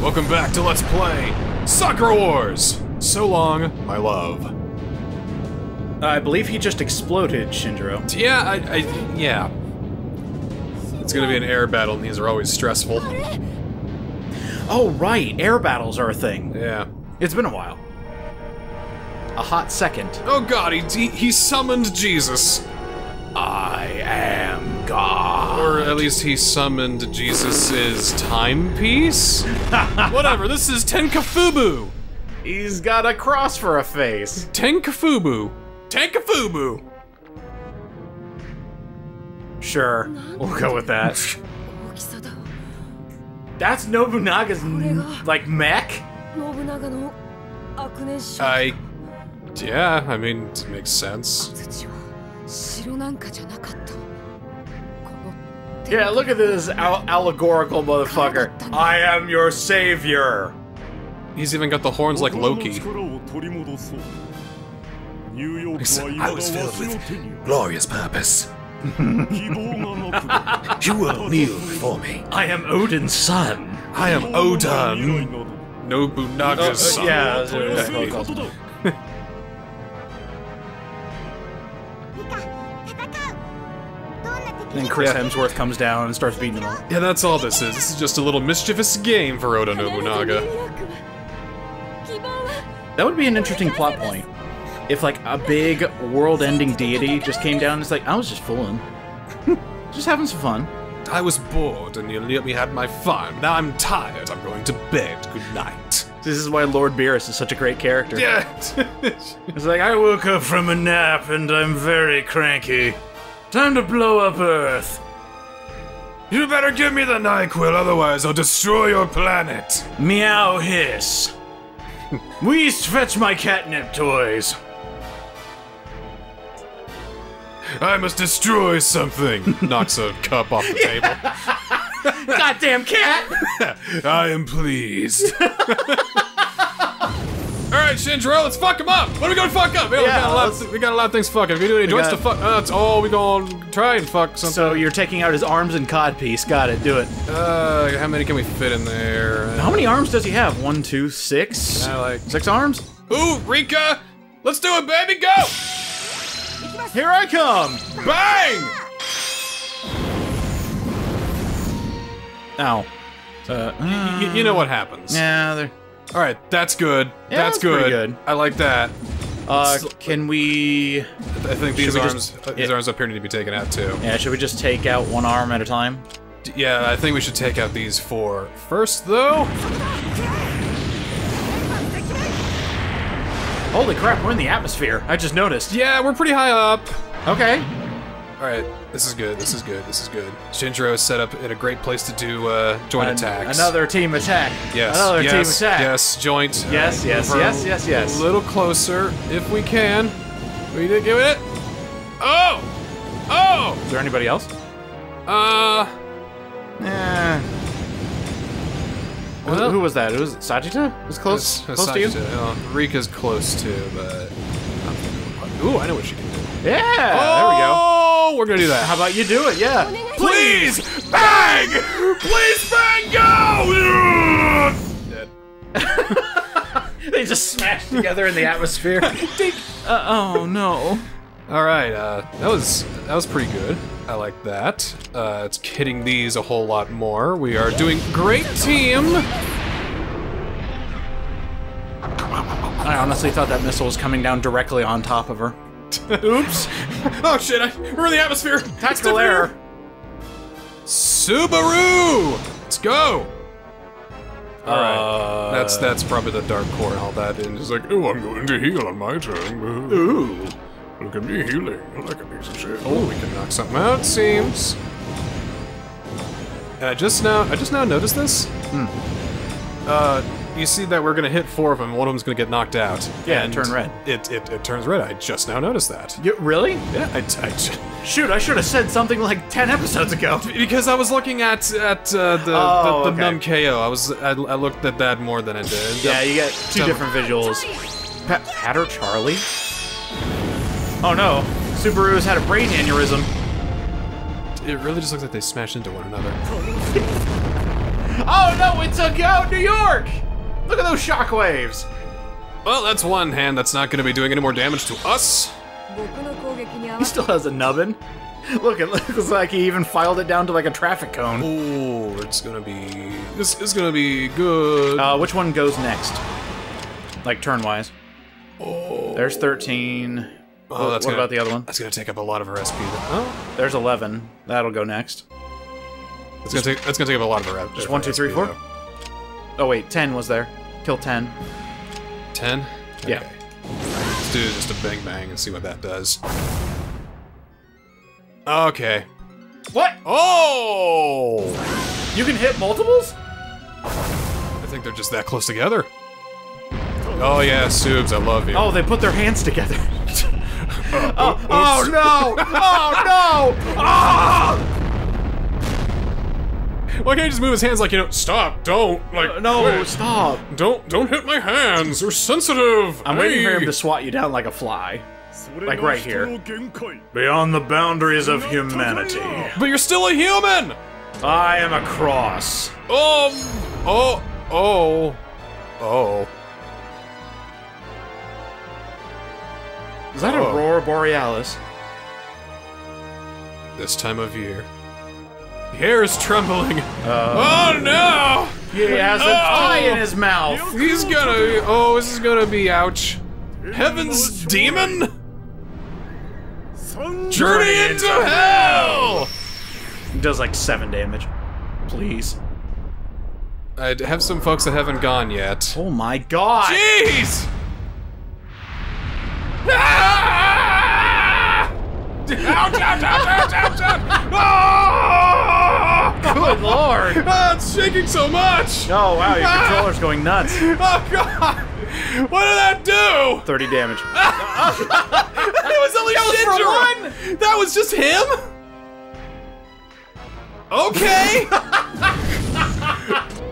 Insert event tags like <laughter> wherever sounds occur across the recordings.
Welcome back to Let's Play Sakura Wars! So long, my love. I believe he just exploded, Shinjiro. Yeah, I, I, yeah. It's gonna be an air battle, and these are always stressful. Oh, right, air battles are a thing. Yeah. It's been a while. A hot second. Oh god, he, he, he summoned Jesus or at least he summoned Jesus' timepiece? <laughs> Whatever, this is Tenkafubu! He's got a cross for a face. Tenkafubu. Tenkafubu! Sure, we'll go with that. That's Nobunaga's, like, mech? I... Yeah, I mean, it makes sense. Yeah, look at this al allegorical motherfucker. I am your savior. He's even got the horns like Loki. I was filled with glorious purpose. <laughs> you will kneel before me. I am Odin's son. I am Odin. Nobunaga's uh, uh, son. yeah. <laughs> And then Chris yeah. Hemsworth comes down and starts beating him up. Yeah, that's all this is. This is just a little mischievous game for Oda Nobunaga. That would be an interesting plot point. If, like, a big world-ending deity just came down and it's like, I was just fooling. <laughs> just having some fun. I was bored and you let me have my fun. Now I'm tired. I'm going to bed. Good night. This is why Lord Beerus is such a great character. Yeah. <laughs> it's like, I woke up from a nap and I'm very cranky. Time to blow up Earth. you better give me the NyQuil, otherwise I'll destroy your planet. Meow hiss. <laughs> Weast, fetch my catnip toys. I must destroy something. <laughs> Knocks a cup off the table. <laughs> Goddamn cat! I am pleased. Alright, Shinjiro, let's fuck him up! What are we gonna fuck up? We, Yeah, got, a lot, let's- we got a lot of things fucking. If we do any joints to fuck. Uh, that's all we gonna try and fuck something. So you're taking out his arms and codpiece. Got it. Do it. uh, how many can we fit in there? How many arms does he have? One, two, six. I like. Six arms? Ooh, Rika! Let's do it, baby! Go! Here I come! Bang! Ow. Uh, Y- you know what happens. yeah, they're. Alright, that's good. Yeah, that's that's good. good. I like that. Uh, can we? I think these arms, just- uh, these yeah. arms up here need to be taken out too. Yeah, should we just take out one arm at a time? Yeah, I think we should take out these four first, though. Holy crap, we're in the atmosphere. I just noticed. Yeah, we're pretty high up. Okay. All right, this is good. This is good. This is good. Shinjiro is set up in a great place to do uh, joint An- attacks. Another team attack. yes, Another yes, team attack. yes, joint. Yes, uh, yes, yes, yes, yes. A little closer, if we can. We did give it. Oh, oh. Is there anybody else? Uh, Eh. Who- Well- who was that? It was Sajita? It was close. it's- it's close to you. Sajita. Uh, Rika's close too, but. Ooh, I know what she can do. Yeah. Oh, there we go. Oh, we're gonna do that. How about you do it? Yeah. Please, bang! Please, bang, go! Dead. <laughs> they just smashed together in the atmosphere. <laughs> uh, oh no. All right, uh, that was that was pretty good. I like that. Uh, it's hitting these a whole lot more. We are doing great team. I honestly thought that missile was coming down directly on top of her. Oops! Oh shit! I, we're in the atmosphere. Tactical error. Subaru. Let's go. All right. Uh, that's that's probably the dark core and all that. And it's like, oh, I'm going to heal on my turn. Ooh. Look at me healing like a piece of shit. Oh, we can knock something out, seems. And I just now, I just now noticed this. Hmm. Uh, you see that we're gonna hit four of them. One of them's gonna get knocked out. Yeah, and turned red. It, it it turns red. I just now noticed that. You, really? Yeah, I, I Shoot, I should have said something like 10 episodes ago. <laughs> because I was looking at at uh, the Oh, the, the okay. num KO. I was I, I looked at that more than I did. <laughs> Yeah, you get two different visuals. Pat, Pat or Charlie? Oh no, Subaru's had a brain aneurysm. It really just looks like they smashed into one another. <laughs> Oh no, it took out New York! Look at those shockwaves! Well, that's one hand that's not going to be doing any more damage to us. He still has a nubbin. Look, it looks like he even filed it down to like a traffic cone. Oh, it's gonna be. This is gonna be good. Uh, which one goes next? Like turn wise. Oh. There's 13. Oh, what, that's what gonna, about the other one? That's gonna take up a lot of her SP. Oh. There's 11. That'll go next. That's gonna take. That's gonna take up a lot of her. Just one, two, three, four. Though. Oh wait, 10 was there. Kill 10. Ten. Yeah. Let's do just a bang bang and see what that does. Okay. What? Oh! You can hit multiples? I think they're just that close together. Oh yeah, Subes, I love you. Oh, they put their hands together. <laughs> oh, oh no! Oh no! <laughs> Ah! Why can't he just move his hands like, you know, stop, don't, like... Uh, no, stop. Don't, don't hit my hands, they're sensitive. I'm hey. waiting for him to swat you down like a fly. Like right here. Beyond the boundaries of humanity. But you're still a human! I am a cross. Um, oh, oh, oh. Is that oh. Aurora Borealis? This time of year. The air is trembling. Uh, oh no! he has a eye in his mouth. He's gonna. Oh, this is gonna be ouch. Heaven's demon. Journey into hell. He does like seven damage. Please. I have some folks that haven't gone yet. Oh my god! Jeez! Ah! <laughs> Ouch, ouch, ouch, ouch, ouch, ouch! Ah! <laughs> Good lord! <laughs> Ah, it's shaking so much! Oh wow, your Ah! controller's going nuts. <laughs> Oh god! What did that do? 30 damage. It was only for Shinjiro! That was just him? Okay!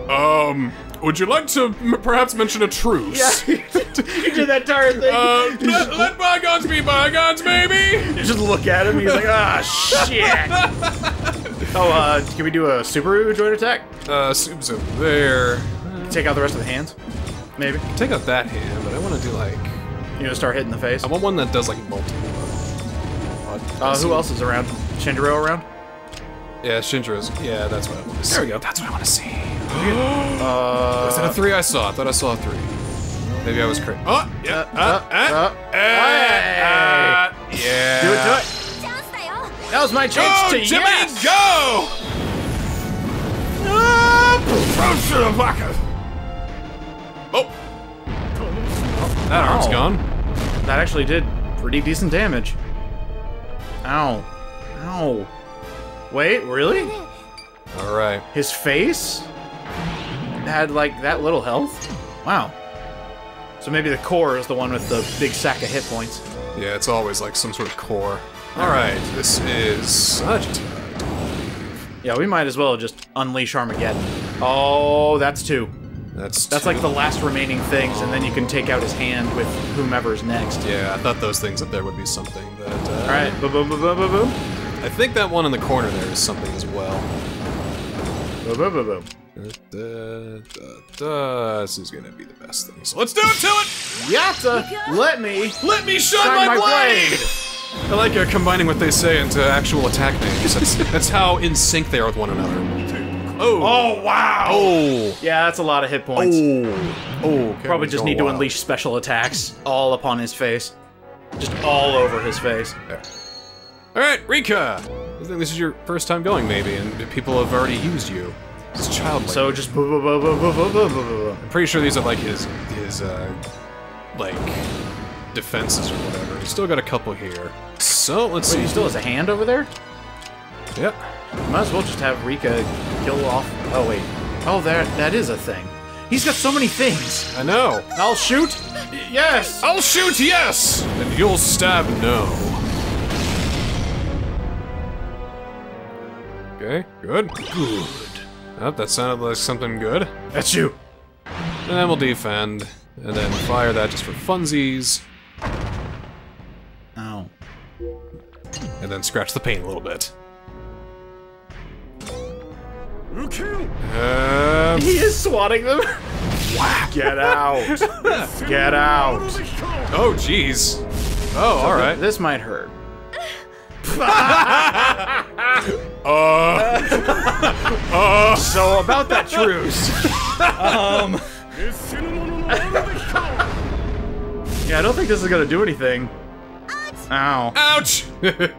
um, would you like to m- perhaps mention a truce? Yeah, you did that entire thing. Uh, let, let bygones be bygones, baby! you just look at him, he's like, ah, shit. Oh, uh, can we do a Subaru joint attack? Uh, Sub's over there. Take out the rest of the hands? Maybe. Take out that hand, but I want to do like. You know, start hitting the face. I want one that does like multiple. Uh, who else is around? Shinjiro around? Yeah, Shinjiro's. Yeah, that's what I want to see. There we go. That's what I want to see. <gasps> Uh, <gasps> Was that a three I saw? I thought I saw a three. Maybe I was crazy. Oh, yeah. Uh, Uh, uh, uh, uh, uh, yeah. do it, do it. That was my chance go, to Jimmy, yes. go! Oh. that Ow. arm's gone. That actually did pretty decent damage. Ow. Ow. Wait, really? All right. His face had like that little health. Wow. So maybe the core is the one with the big sack of hit points. Yeah, it's always like some sort of core. All right, this is Sagittarius. Yeah, we might as well just unleash Armageddon. Oh, that's two. That's That's two. like the last remaining things, and then you can take out his hand with whomever's next. Yeah, I thought those things up there would be something that. Uh, All right, boom, boom, boom, boom, boom, boom, I think that one in the corner there is something as well. boom, boom, boom, boom. Da, da, da. This is gonna be the best thing. So let's do it to it. Yatta, let me. Let me shine, Shine my, my blade. blade! I like uh, combining what they say into actual attack names. That's, <laughs> that's how in sync they are with one another. Oh. Oh wow. Oh. Yeah, that's a lot of hit points. Oh. Oh. Okay, Probably just need wild. to unleash special attacks all upon his face, just all over his face. There. All right, Rika. I think this is your first time going, maybe, and people have already used you. It's childlike. So just. I'm pretty sure these are like his his uh, like defenses or whatever. He's still got a couple here. So let's Wait, see. he still has a hand over there? Yep. Might as well just have Rika kill off. Oh wait. Oh, there. That is a thing. He's got so many things. I know. I'll shoot. Yes. I'll shoot yes, and you'll stab no. Okay, good. Good. Oh, that sounded like something good. That's you. And then we'll defend, and then fire that just for funsies, and then scratch the paint a little bit. Uh, he is swatting them. Get out. Get out. Oh, jeez. Oh, so all right. This might hurt. <laughs> uh, uh. So about that truce. um. yeah, I don't think this is gonna do anything. Ow. ouch! <laughs>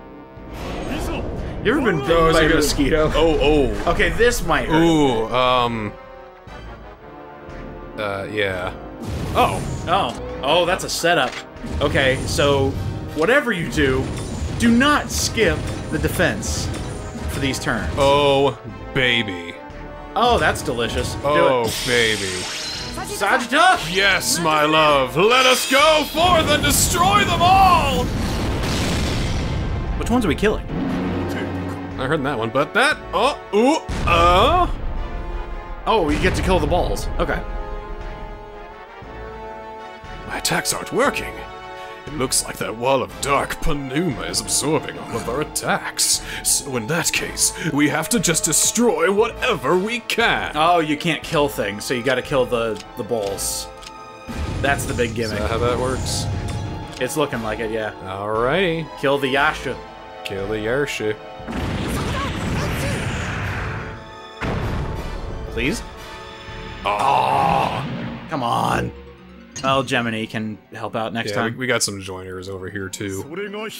You ever been bitten Oh, by a mosquito? oh, oh. Okay, this might hurt. Ooh, um. Uh, yeah. Oh, Oh. Oh, that's a setup. Okay, so whatever you do, do not skip the defense for these turns. oh, baby. Oh, that's delicious. Do Oh, it. <laughs> baby. Sajita! Yes, my love. Let us go forth and destroy them all! Which ones are we killing? I heard that one, but that. Oh, ooh, uh. Oh, you get to kill the balls. Okay. My attacks aren't working. It looks like that wall of dark Panuma is absorbing all of our attacks. So in that case, we have to just destroy whatever we can. Oh, you can't kill things, so you gotta kill the, the balls. That's the big gimmick. Is that how that works? It's looking like it, yeah. Alrighty. Kill the Yasha. Kill the Yarsha. Please? Oh, come on. Oh, Gemini can help out next Yeah, we, time. we got some joiners over here too.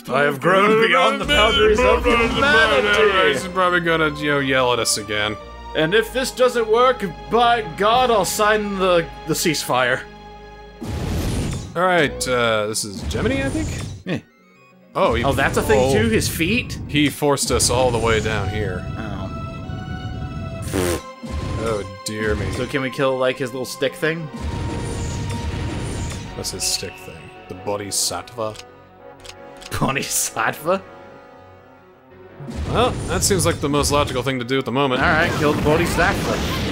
I have grown beyond the boundaries of humanity. He's probably gonna, you know, yell at us again. And if this doesn't work, by God, I'll sign the the ceasefire. All right, uh, this is Gemini, I think. Eh. Oh, he, Oh, that's a thing oh, too. His feet. He forced us all the way down here. Oh. Oh dear me. So can we kill like his little stick thing? What's his stick thing? The Bodhisattva? Bodhisattva. Well, that seems like the most logical thing to do at the moment. All right, kill the Bodhisattva.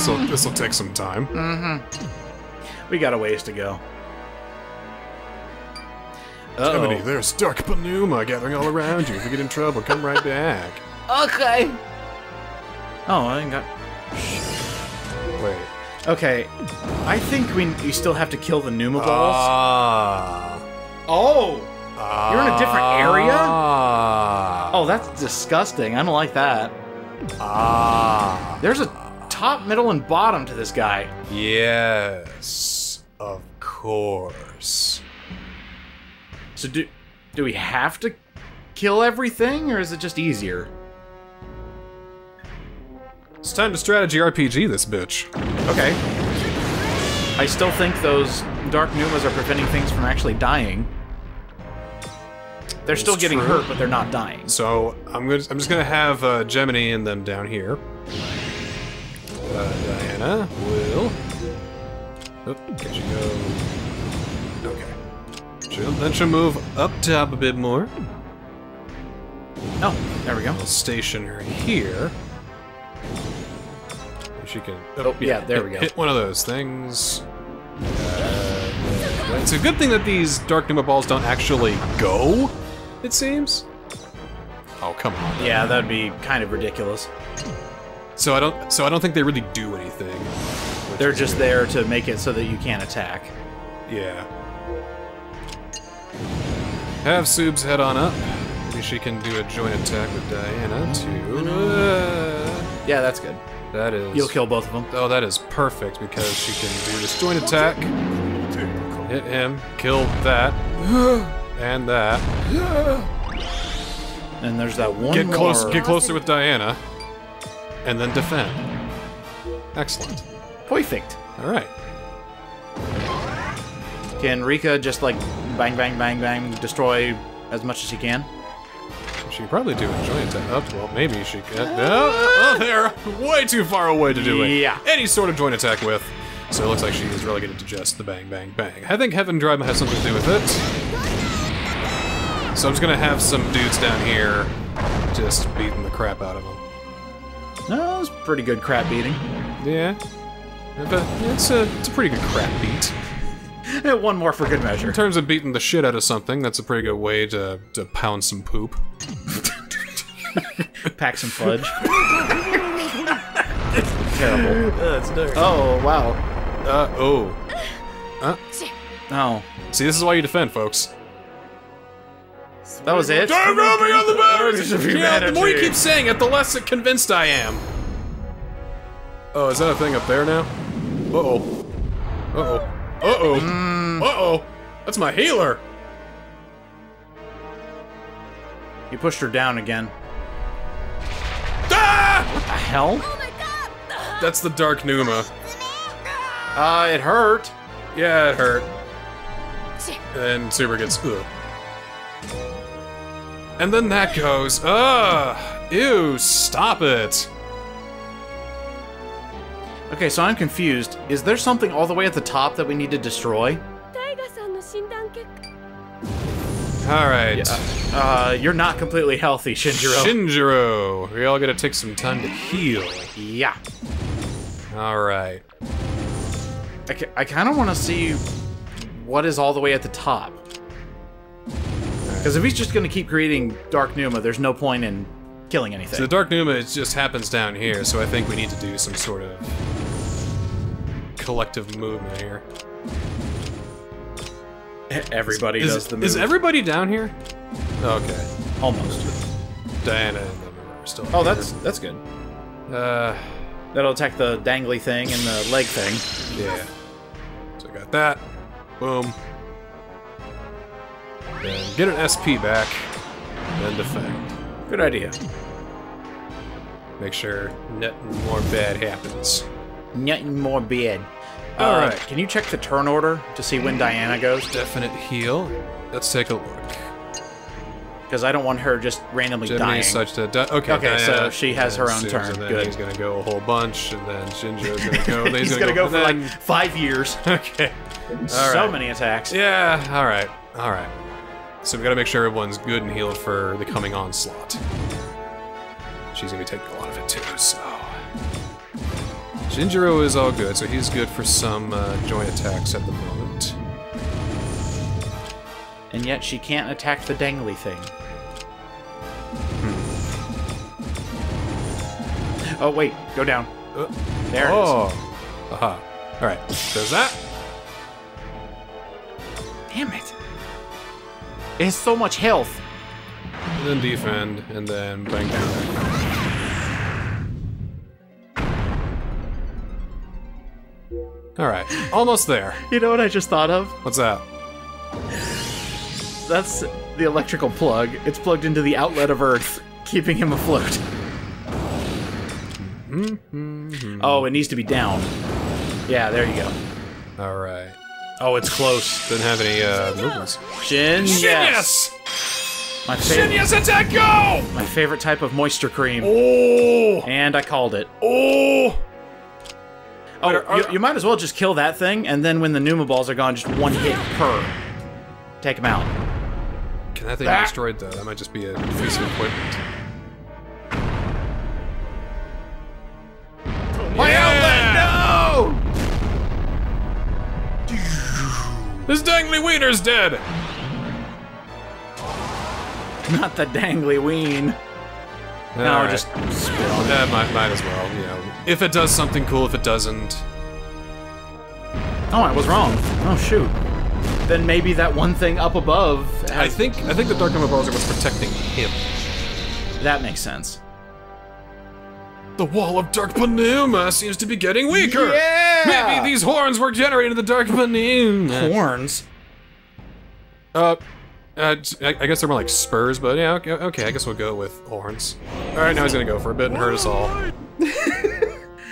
So this will take some time. We got a ways to go. Gemini, Uh there's Dark Panuma gathering all around you. If you get in trouble, come right back. Okay. Oh, I ain't got. Wait. Okay, I think we we still have to kill the Numa balls. Ah. oh. You're in a different area? Ah. Oh, that's disgusting. I don't like that. Ah. There's a top, middle, and bottom to this guy. Yes. Of course. So do do we have to kill everything, or is it just easier? It's time to strategy RPG this bitch. Okay. I still think those dark Numas are preventing things from actually dying. They're still getting true. hurt, but they're not dying. So I'm gonna, I'm just gonna have uh, Gemini and them down here. Uh, Diana will. Oh, can she go? Okay. She'll, then she'll move up top a bit more. Oh, there we go. We'll station her here. She can. Oh, yeah, there hit, we go. Hit one of those things. Uh, it's a good thing that these Dark Numa balls don't actually go. It seems. Oh come on. Yeah, that'd be kind of ridiculous. So I don't. So I don't think they really do anything. They're just good. there to make it so that you can't attack. Yeah. Have Subs head on up. Maybe she can do a joint attack with Diana too. Uh, Yeah, that's good. that is. You'll kill both of them. Oh, that is perfect because she can do this joint attack. Hit him, kill that, and that. And there's that one Get close, more. get closer with Diana, and then defend. Excellent. Perfect. All right. Can Rika just like bang, bang, bang, bang, destroy as much as she can? She probably do a joint attack. Well, maybe she could. No, oh, they're way too far away to do it. Yeah. Any sort of joint attack with. So it looks like she is relegated to just the bang, bang, bang. I think Heaven Drive has something to do with it. So I'm just gonna have some dudes down here just beating the crap out of them. No, it's pretty good crap beating. Yeah. But it's a, it's a pretty good crap beat. one more for good measure. In terms of beating the shit out of something, that's a pretty good way to, to pound some poop. <laughs> Pack some fudge. <laughs> Terrible. That's dark. Oh, wow. Uh, oh. Oh. See, this is why you defend, folks. That was it? Don't rub me on the There's a back! Yeah, the more you keep saying it, the less convinced I am. Oh, is that a thing up there now? Uh-oh. Uh-oh. Uh-oh. Mm. Uh-oh. That's my healer. You pushed her down again. Ah! What The hell? That's the Dark Numa. Uh, it hurt. Yeah, it hurt. And Super gets ugh. And then that goes, ugh, ew, stop it. Okay, so I'm confused. Is there something all the way at the top that we need to destroy? Alright. Yeah. Uh, you're not completely healthy, Shinjiro. Shinjiro! We all gotta take some time to heal. Yeah. Alright. I, I kinda wanna see what is all the way at the top. Because if he's just going to keep creating Dark Numa, there's no point in killing anything. So the Dark Numa it just happens down here, so I think we need to do some sort of collective movement here. <laughs> Everybody Is, does the move. is everybody down here? Okay. Almost. Diana and them are still Oh, here. that's that's good. Uh, That'll attack the dangly thing and the leg thing. yeah. So I got that. Boom. Then get an SP back. Then defend. Good idea. Make sure nothing more bad happens. Nothing more bad. All Uh, right. Can you check the turn order to see when Diana goes? Definite heal. Let's take a look. Because I don't want her just randomly Jiminy dying. such to di- okay. Okay, so she has her own turn. And then Good. he's gonna go a whole bunch, and then Shinjo's gonna go. and <laughs> then He's gonna go and for then- like five years. <laughs> Okay. so right. many attacks. Yeah. All right. All right. So we gotta make sure everyone's good and healed for the coming onslaught. She's gonna be taking a lot of it too. So. Shinjiro is all good, so he's good for some uh, joint attacks at the moment. And yet she can't attack the dangly thing. Oh wait, go down. Uh, There it is. oh. Aha. All right. Does that? Damn it. It has so much health. And then defend, and then bang down. Alright, almost there. You know what I just thought of? What's that? That's the electrical plug. It's plugged into the outlet of Earth, keeping him afloat. Mm-hmm. Oh, it needs to be down. Yeah, there you go. Alright. Oh, it's close. Didn't have any uh, movements. Shin, yes. My favorite, Yes, attack, go! my favorite type of moisture cream. Oh! And I called it. Oh! Oh, Are- are- you, you might as well just kill that thing, and then when the Numa balls are gone, just one hit per. Take him out. Can that thing be destroyed, though? That might just be a piece of equipment. This dangly wiener's dead! Not the dangly ween. Now we're just it. Might, might as well, you know. If it does something cool, if it doesn't. Oh, I was wrong. Oh, shoot. Then maybe that one thing up above. I think I think the Dark are what's protecting him. that makes sense. The wall of Dark Panuma seems to be getting weaker. Yeah! Maybe these horns were generated in the Dark Panuma. Horns. Uh, uh, I I guess they're more like spurs, but yeah, okay, okay, I guess we'll go with horns. All right, now he's gonna go for a bit and hurt us all. <laughs>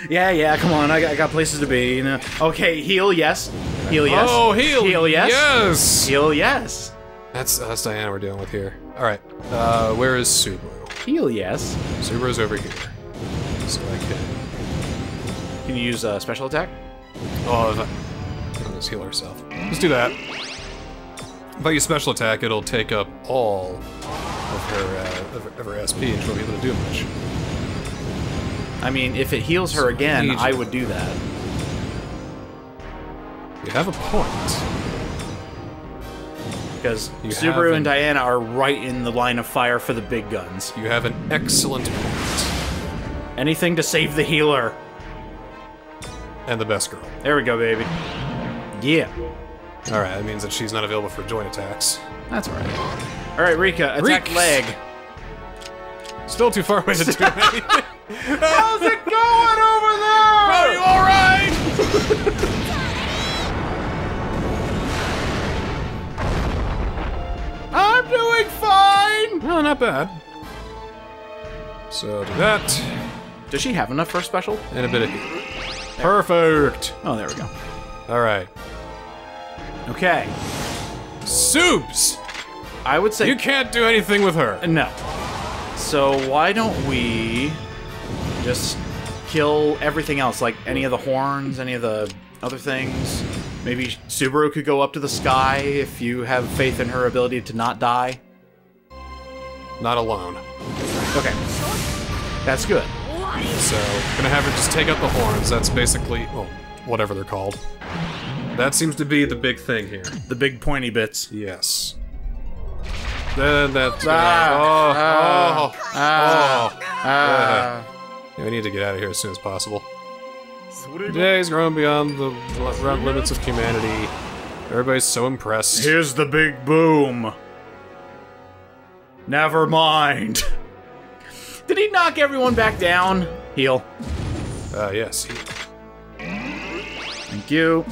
Yeah, yeah. Come on, I got, I got places to be. You know. Okay, heal, yes. Heal, yes. Oh, heal! Heal, yes. Yes. Heal, yes. That's that's Diana we're dealing with here. All right, uh, where is Subaru? Heal, yes. Subaru's over here, so I can. Can you use a special attack? Oh, I, I'll heal herself. Let's do that. If I use special attack, it'll take up all of her, uh, of, her- of her SP, and she won't be able to do much. I mean, if it heals her again, Mage. I would do that. You have a point. because You Subaru have and Diana are right in the line of fire for the big guns. You have an excellent point. Anything to save the healer. And the best girl. There we go, baby. Yeah, Alright, that means that she's not available for joint attacks. that's all right. All right, Rika, attack Reeks. leg. Still too far away to do <laughs> anything. How's it going over there? Are you alright? I'm doing fine. No, not bad. So do that, Does she have enough for a special? and a bit of. Perfect. Oh, there we go. Alright. Okay, Soups! I would say You can't do anything with her. no. So why don't we just kill everything else, like any of the horns, any of the other things? Maybe Subaru could go up to the sky if you have faith in her ability to not die. Not alone. Okay, that's good. So, gonna have her just take out the horns. That's basically, well, whatever they're called. That seems to be the big thing here. The big pointy bits. Yes. Then that's. Ah. Oh, ah, oh, oh, oh, yeah, we need to get out of here as soon as possible. Today's grown beyond the limits of humanity. Everybody's so impressed. Here's the big boom. Never mind. Did he knock everyone back down? Heal. Uh, yes, Thank you.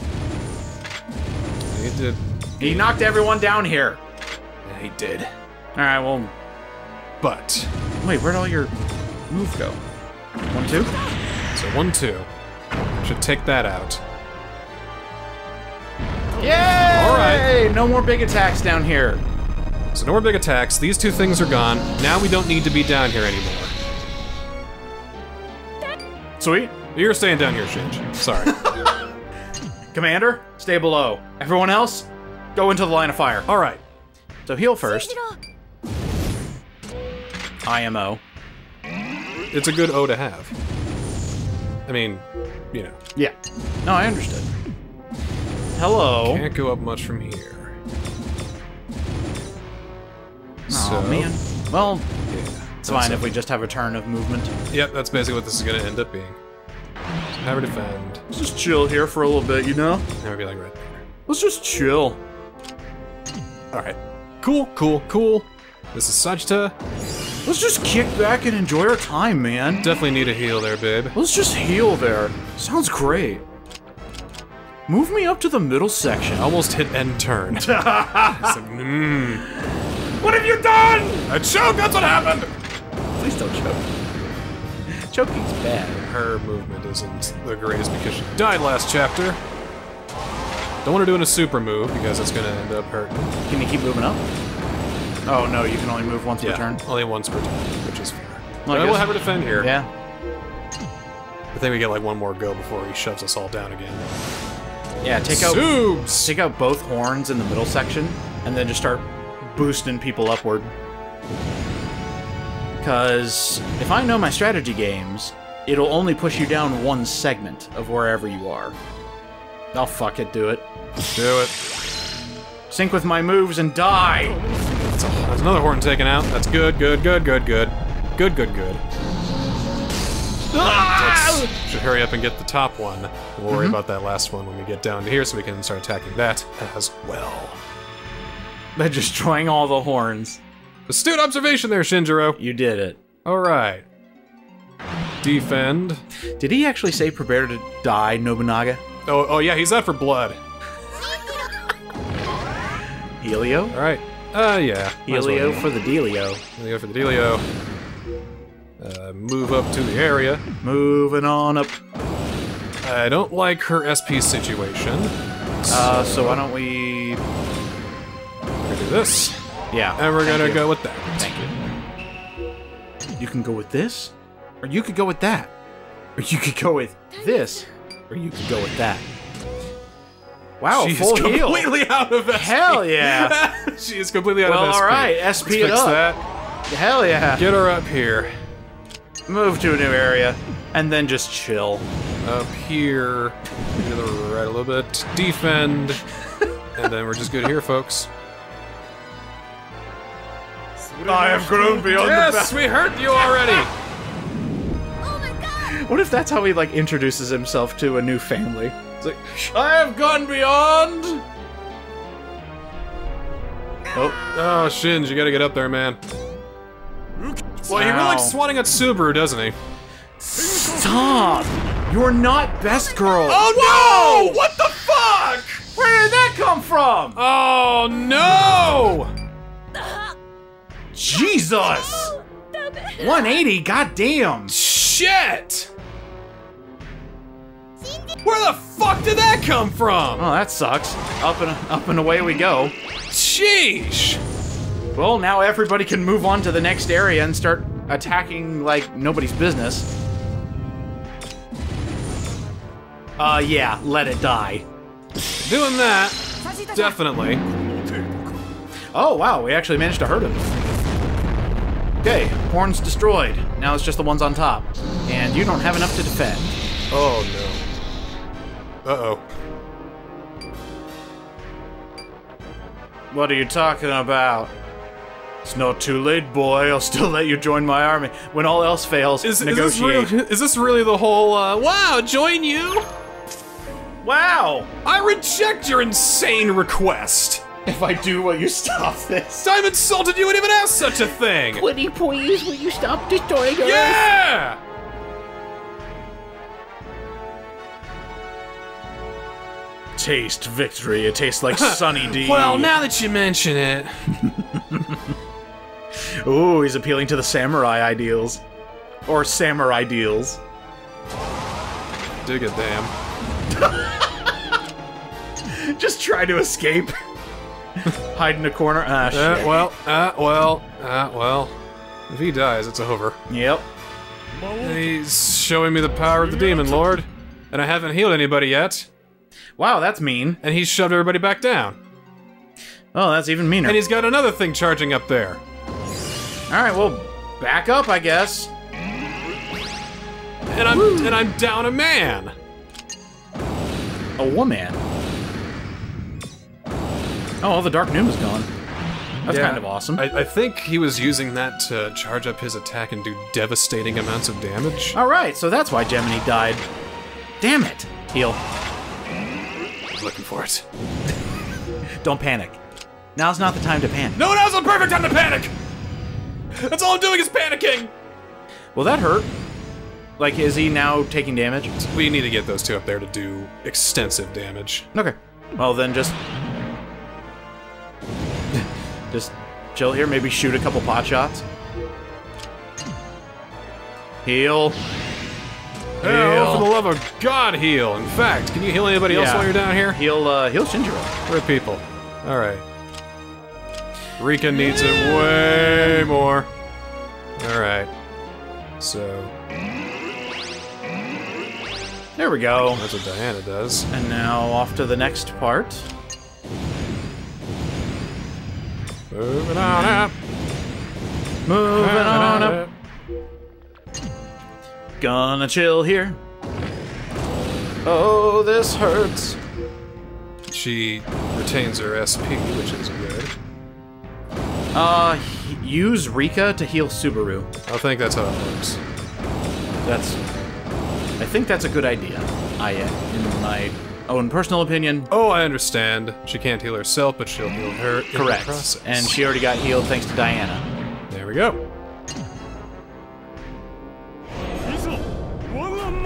he did. He knocked everyone down here. Yeah, he did. All right, well, But wait, where'd all your move go? One, two? so one, two should take that out. Yay! All right. No more big attacks down here. So no more big attacks. These two things are gone. Now we don't need to be down here anymore. Sweet. You're staying down here, Shinj. Sorry. <laughs> Commander, stay below. Everyone else, go into the line of fire. All right. So heal first. IMO. It's a good O to have. I mean, you know, Yeah. No, I understood. Hello. can't go up much from here. Oh man. Well, it's fine if we just have a turn of movement. Yep, that's basically what this is gonna end up being. So have her defend. Let's just chill here for a little bit, you know? Never we'll be like right there. Let's just chill. Alright. Cool, cool, cool. This is Sajta. Let's just kick back and enjoy our time, man. Definitely need a heal there, babe. Let's just heal there. Sounds great. Move me up to the middle section. Almost hit end turn. <laughs> It's like, mm. What have you done? I choked, that's what happened! Please don't choke. Choking's bad. Her movement isn't the greatest because she died last chapter. Don't want to do in a super move because it's gonna end up hurting. Can you keep moving up? Oh no, you can only move once per turn. only once per turn, which is fair. Well, I we'll have her defend here. Yeah. I think we get like one more go before he shoves us all down again. Yeah, take out Subs! take out both horns in the middle section, and then just start boosting people upward. Because if I know my strategy games, it'll only push you down one segment of wherever you are. I'll fuck it, do it. Do it. Sync with my moves and die! That's, a, that's another horn taken out. That's good, good, good, good, good. Good, good, good. Ah! Let's, should hurry up and get the top one. We'll worry about that last one when we get down to here so we can start attacking that as well. By <laughs> destroying all the horns. Astute observation there, Shinjiro. You did it. Alright. Defend. Did he actually say prepare to die, Nobunaga? Oh, oh yeah, he's out for blood. Helio? Alright. Uh, yeah. as well Helio for the dealio. Helio for the dealio. Uh, move up to the area. Moving on up. I don't like her SP situation. Uh, so why don't we... Do this. Yeah. And we're gonna you. go with that. Thank you. You can go with this, or you could go with that. Or you could go with this, or you could go with that. Wow, She's full heal. completely out of SP. Hell yeah. <laughs> she is completely out Well, of SP. alright, Let's SP it fix up. that. Hell yeah. Get her up here. Move to a new area, and then just chill. Up here. To the right a little bit. Defend. <laughs> and then we're just good here, folks. I have grown beyond Yes, we heard you already. Oh my god! What if that's how he like introduces himself to a new family? It's like, I have gone beyond. Oh, Oh, Shins, you gotta get up there, man. Well, he really Ow. likes swatting at Subaru, doesn't he? stop! You're not best oh girl. Oh, no! What the fuck? Where did that come from? Oh no! Jesus! 180, goddamn! Shit! Where the fuck did that come from? Oh, that sucks. Up and up and away we go. Sheesh! Well, now everybody can move on to the next area and start attacking like nobody's business. Uh, yeah, let it die. Doing that, definitely. Oh, wow, we actually managed to hurt him. Okay, horns destroyed. Now it's just the ones on top. And you don't have enough to defend. Oh no. Uh oh. What are you talking about? It's not too late, boy. I'll still let you join my army. When all else fails, Is, is, this negotiate. really, is this really the whole, uh, wow, join you? Wow! I reject your insane request. If I do, will you stop this? I've insulted you and even asked such a thing. Pretty please, will you stop destroying Earth? Yeah! Taste victory. It tastes like <laughs> Sunny D. Well, now that you mention it. <laughs> Ooh, he's appealing to the samurai ideals. Or samurai ideals. Dig a damn. <laughs> Just try to escape. <laughs> Hide in a corner. Ah, shit. Uh, well, uh, well, uh, well. If he dies, it's over. Yep. He's showing me the power of the Demon Lord. And I haven't healed anybody yet. Wow, that's mean. And he's shoved everybody back down. Oh, that's even meaner. And he's got another thing charging up there. Alright, well, back up, I guess. And I'm and I'm down a man. A woman. Oh, all the Dark Noom is gone. That's Yeah. kind of awesome. I, I think he was using that to charge up his attack and do devastating amounts of damage. Alright, so that's why Gemini died. Damn it. Heal. Looking for it. <laughs> Don't panic. Now's not the time to panic. No, now's the perfect time to panic! That's all I'm doing is panicking! Will that hurt? Like, is he now taking damage? We need to get those two up there to do extensive damage. Okay. Well, then just. Just chill here, maybe shoot a couple pot shots. Heal. Oh, for the love of God, heal. In fact, can you heal anybody else while you're down here? Heal, uh, heal Shinjiro. We're people. Alright. Rika needs it way more. Alright. So, There we go. that's what Diana does. And now off to the next part. Moving on up. Moving on up. Gonna chill here. Oh, this hurts. She retains her SP, which is good. Uh, use Rika to heal Subaru. I think that's how it works. That's. I think that's a good idea. I, in my own personal opinion. Oh, I understand. She can't heal herself, but she'll heal her. Correct. and she already got healed thanks to Diana. There we go.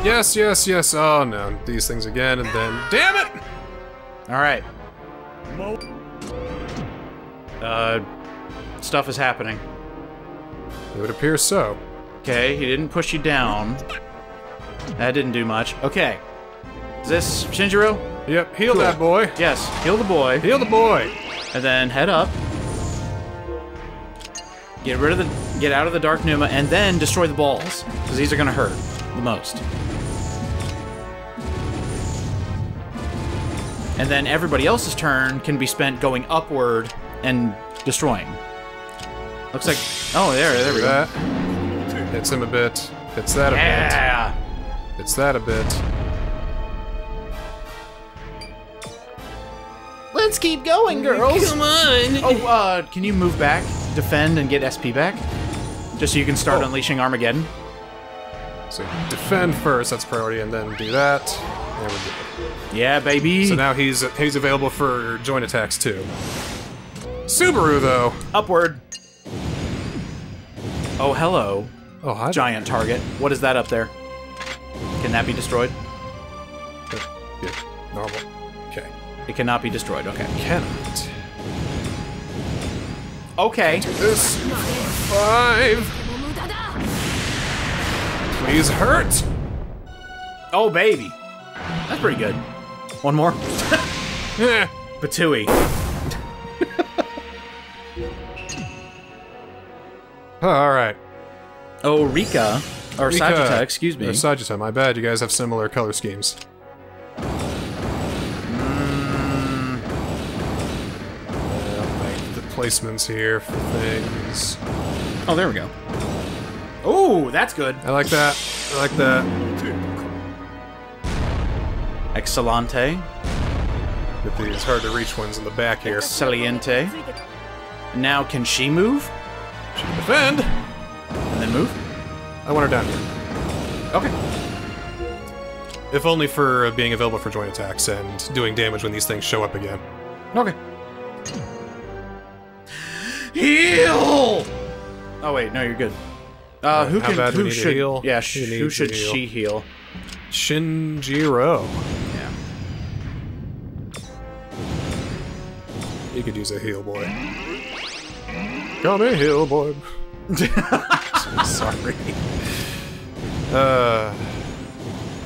Yes, yes, yes. Oh no, these things again, and then. Damn it! Alright. Uh. Stuff is happening. It would appear so. Okay, he didn't push you down. That didn't do much. Okay. Is this Shinjiro? Yep, heal Cool. that boy. Yes. Heal the boy. Heal the boy. And then head up. Get rid of the get out of the dark Numa and then destroy the balls. Because these are gonna hurt the most. And then everybody else's turn can be spent going upward and destroying. Looks like Oh there, there we go. That. Hits him a bit. Hits that a Yeah. bit. Hits that a bit. Let's keep going, girls. Come on! <laughs> Oh, uh, can you move back? defend and get SP back? Just so you can start Oh. unleashing Armageddon? So defend first, that's priority, and then do that. There we go. Yeah, baby. So now he's he's available for joint attacks too. Subaru though. Upward. Oh, hello. Oh hi. Giant target. What is that up there? Can that be destroyed? Yeah, normal. It cannot be destroyed. Okay. It cannot. Okay. This five. Please hurt. Oh baby, that's pretty good. One more. <laughs> yeah. Batui. <laughs> All right. Oh, Rika. Or Rika, excuse me. Or Sajita, my bad. You guys have similar color schemes. Placements here for things. Oh, there we go. Oh, that's good. I like that. I like that. Excellente. Get these hard to reach ones in the back here. Saliente. Now, can she move? She can defend. And then move? I want her down here. Okay. If only for uh, being available for joint attacks and doing damage when these things show up again. Okay. Heal! Oh wait, no, you're good. Uh, who How can? bad who should? heal? Yeah, Who sh- who should heal? she heal? Shinjiro. Yeah. You could use a heal boy. Come here, heal boy. <laughs> Sorry. Uh,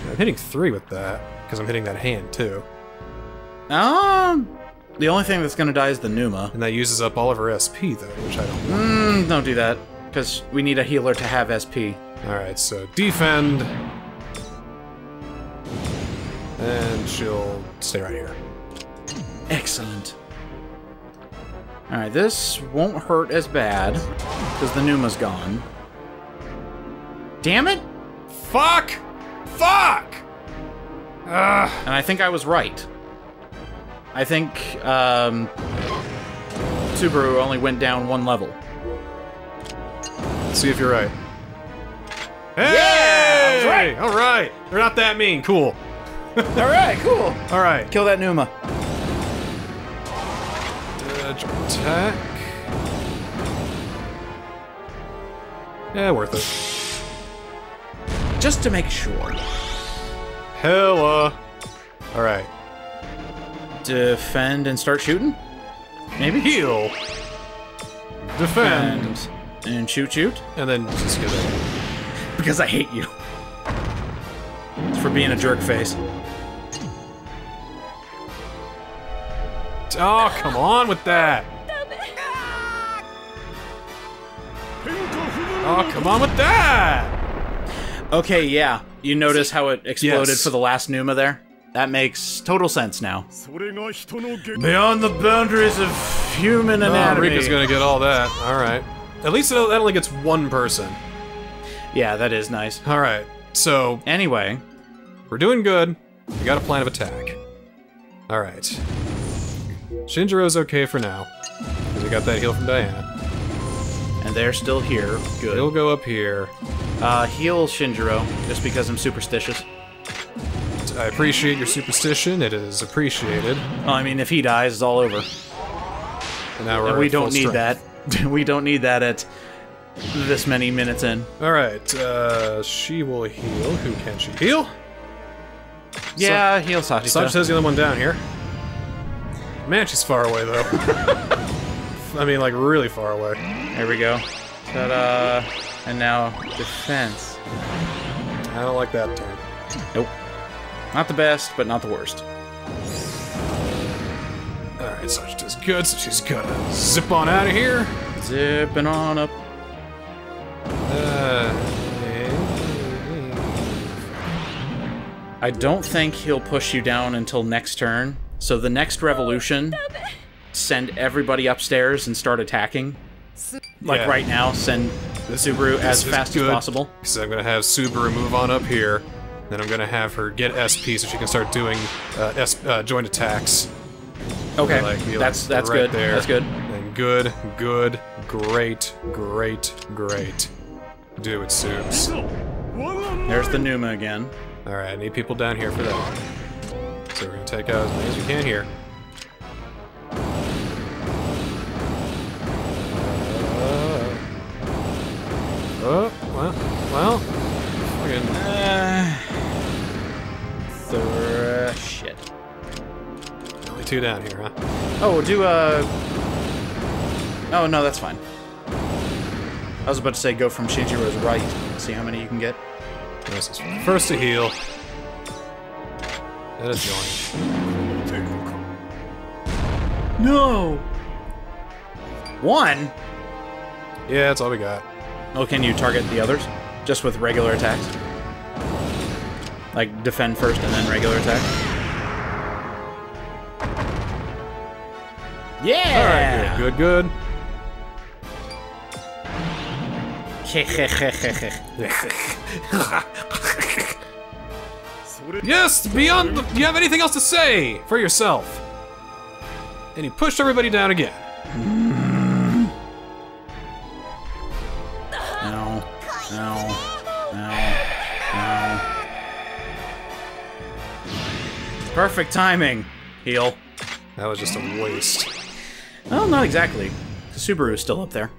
I'm hitting three with that because I'm hitting that hand too, Um, the only thing that's gonna die is the Numa. and that uses up all of her SP though, which I don't want. Mm, don't do that, because we need a healer to have SP. All right, so defend, and she'll stay right here. Excellent. All right, this won't hurt as bad because the Numa's gone. Damn it! Fuck! Fuck! Ah, And I think I was right. I think um, Subaru only went down one level. see if you're right. Hey! I was right. All right. They're not that mean. Cool. <laughs> All right, cool. All right. Kill that Numa. Dodge attack. Yeah, worth it. Just to make sure. Hella. All right. Defend and start shooting? Maybe? Heal. Defend. And, and shoot, shoot? And then just get it. Because I hate you. It's for being a jerk face. Oh, come on with that. Oh, come on with that. Okay, yeah. You notice how it exploded Yes. for the last Numa there? That makes total sense now. Beyond the boundaries of human anatomy. Oh, Rika's gonna get all that. All right. At least that only gets one person. Yeah, that is nice. All right. So anyway, we're doing good. We got a plan of attack. All right. Shinjiro's okay for now. Cause we got that heal from Diana. And they're still here. Good. He'll go up here. Uh, heal Shinjiro, just because I'm superstitious. I appreciate your superstition. It is appreciated. Well, I mean, if he dies, it's all over. And now we're And we don't need strength. that. <laughs> we don't need that at this many minutes in. All right. Uh, she will heal. Who can she heal? Yeah, heal Sachita. Sajita's the other one down here. Man, she's far away though. <laughs> I mean, like really far away. There we go. Ta-da. And now defense. I don't like that turn. Nope. Not the best, but not the worst. All right, Sajita's good, so she's gonna zip on out of here. Zipping on up. Uh, I don't think he'll push you down until next turn. So the next revolution, send everybody upstairs and start attacking. Like Yeah. right now, send the Subaru as fast good. as possible. Because I'm gonna have Subaru move on up here. Then I'm gonna have her get SP so she can start doing uh, S, uh, joint attacks. Okay, Like, be like that's that's right good. there. That's good. And Good, good, great, great, great. Do it, Subes. There's the Numa again. Alright, I need people down here for that. So we're gonna take out as many as we can here. Uh, oh, well, well. Fucking, two down here, huh? Oh, we'll do a. Oh no, that's fine. I was about to say go from Shinjiro's right. See how many you can get. This is. First to heal. Then a joint. No. One. Yeah, that's all we got. Oh, can you target the others? Just with regular attacks? Like defend first and then regular attack? Yeah! Alright, good, good, good. <laughs> Yes, beyond. The, do you have anything else to say for yourself? And he pushed everybody down again. no. No. No. No. Perfect timing. Heal. That was just a waste. Well, not exactly. Subaru's still up there.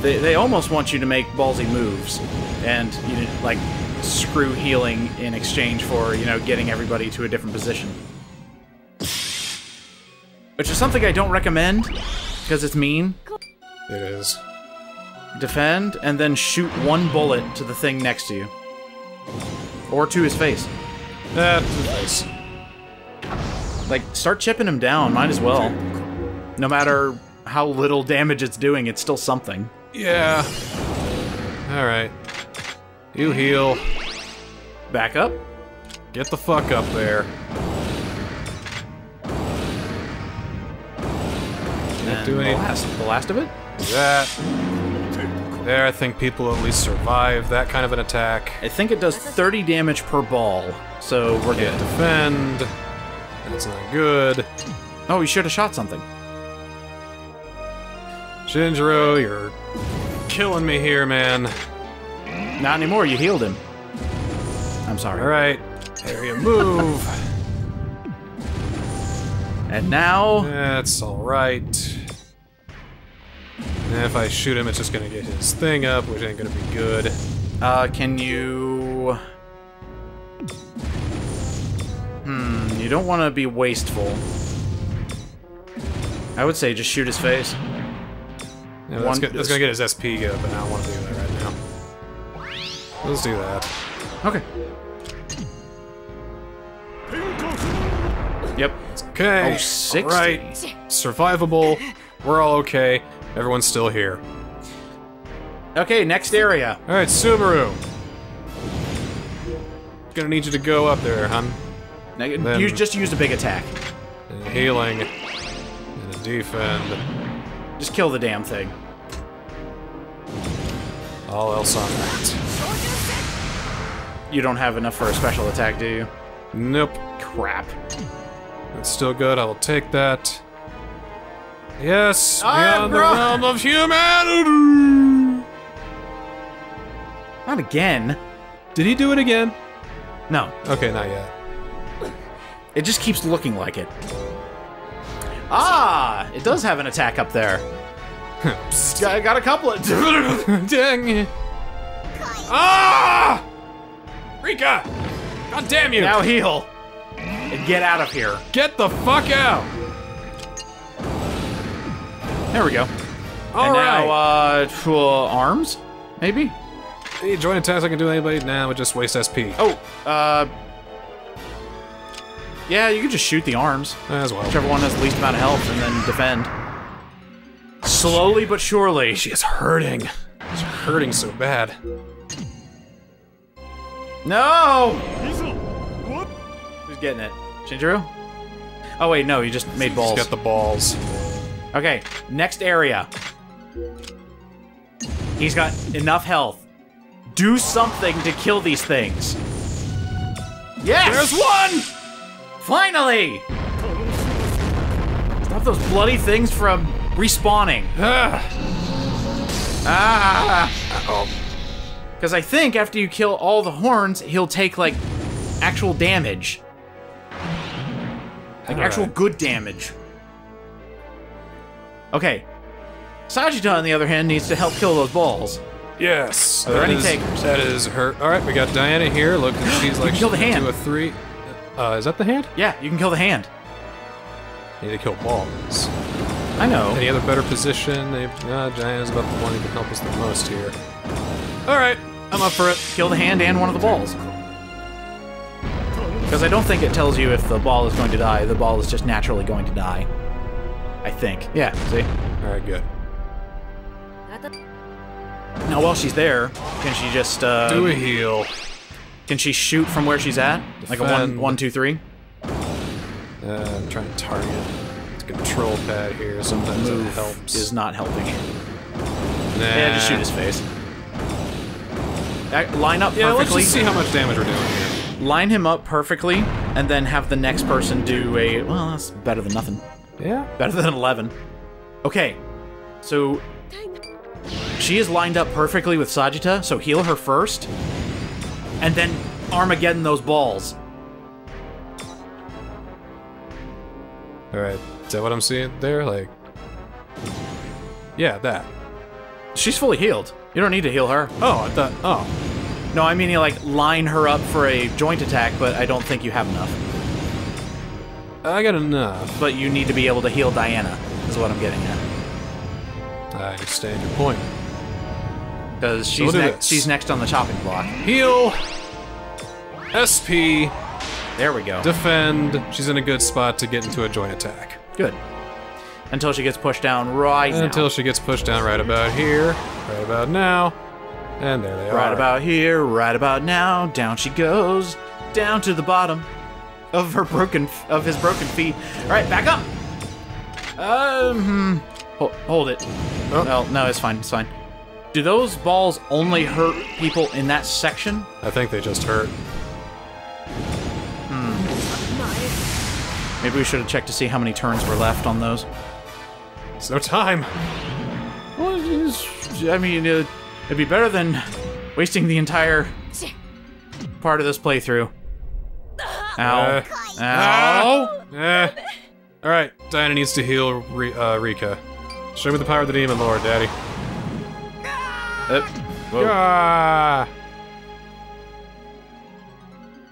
They, they almost want you to make ballsy moves, and you know, like screw healing in exchange for you know getting everybody to a different position, which is something I don't recommend because it's mean. It is. Defend and then shoot one bullet to the thing next to you, or to his face. Eh, That's nice. Like, start chipping him down, might as well. No matter how little damage it's doing, it's still something. Yeah. Alright. You heal. Back up. Get the fuck up there. And do the any- last, the last of it? Do that. There, I think people at least survive that kind of an attack. I think it does 30 damage per ball, so we're Yeah, good. defend. That's not good. Oh, you should have shot something. Shinjiro, you're killing me here, man. Not anymore, you healed him. I'm sorry. Alright. Area move. And now, That's alright. If I shoot him, it's just gonna get his thing up, which ain't gonna be good. uh, can you... Hmm, you don't want to be wasteful. I would say just shoot his face. Yeah, that's, One- go- that's gonna get his SP up, and I don't want to do that right now. Let's do that. Okay. Yep. Okay. Oh, 60. Right. Survivable. We're all okay. Everyone's still here. Okay, next area. All right, Subaru. Gonna need you to go up there, hun. Now, you just used a big attack. And healing. And a defend. Just kill the damn thing. All else on that. You don't have enough for a special attack, do you? Nope. Crap. That's still good. I will take that. Yes, Ah, beyond the realm of humanity. Not again. Did he do it again? No. Okay, not yet. It just keeps looking like it. Ah! It does have an attack up there. <laughs> got, got a couple of... <laughs> Dang. Ah! Rika! God damn you! now heal. And get out of here. Get the fuck out! There we go. All and right. now, uh, tw- arms? Maybe? Any joint attacks I can do anybody? Nah, would just waste SP. Oh, uh... Yeah, you can just shoot the arms. As well. Whichever one has the least amount of health, and then defend. Slowly but surely. She is hurting. She's hurting so bad. No! Who's getting it? Shinjiro? Oh wait, no, you just made balls. She's got the balls. Okay, next area. He's got enough health. Do something to kill these things. Yes! There's one! Finally! Stop those bloody things from respawning. Ah, Ah! Because I think after you kill all the horns, he'll take like actual damage. Like actual Alright. good damage. Okay. Sajita, on the other hand, needs to help kill those balls. yes. Are there that any is- takers? That is her. All right, we got Diana here. Look, <gasps> she's like she's. Do a three. Uh, is that the hand? Yeah, you can kill the hand. Need to kill balls. I know. Any other better position? They, uh, Diana's about the one who can help us the most here. All right, I'm up for it. Kill the hand and one of the balls. Because I don't think it tells you if the ball is going to die. The ball is just naturally going to die. I think. Yeah, see? All right, good. Now, while she's there, can she just, uh... Do a heal. Can she shoot from where she's at? Like a one, Defend. one, two, three? Uh, I'm trying to target. It's a control pad here. Sometimes it helps. Is not helping. nah. Yeah, just shoot his face. That- line up Yeah, let's just see how much damage we're doing here. Line him up perfectly, and then have the next person do a. Well, that's better than nothing. Yeah. Better than 11. Okay, so she is lined up perfectly with Sagita, so heal her first, and then Armageddon those balls. All right. Is that what I'm seeing there? Like. Yeah, that. She's fully healed. You don't need to heal her. Oh, I thought. Oh. No, I mean you like line her up for a joint attack, but I don't think you have enough. I got enough. But you need to be able to heal Diana, is what I'm getting at. I understand your point. Because she's, next. she's next on the chopping block. Heal. SP. There we go. Defend. She's in a good spot to get into a joint attack. Good. Until she gets pushed down right now. Until she gets pushed down right about here, right about now, and there they are. Right about here, right about now, down she goes, down to the bottom of her broken, of his broken feet. All right, back up. Um, hold, hold it. Oh. Well, no, it's fine. It's fine. Do those balls only hurt people in that section? I think they just hurt. Hmm. Maybe we should have checked to see how many turns were left on those. It's no time. Well, it's- I mean, uh, it'd be better than wasting the entire part of this playthrough. Ow. Uh, Ow. Eh. All right, Diana needs to heal Ri- uh, Rika. Show me the power of the demon lord, Daddy. Uh. Ah!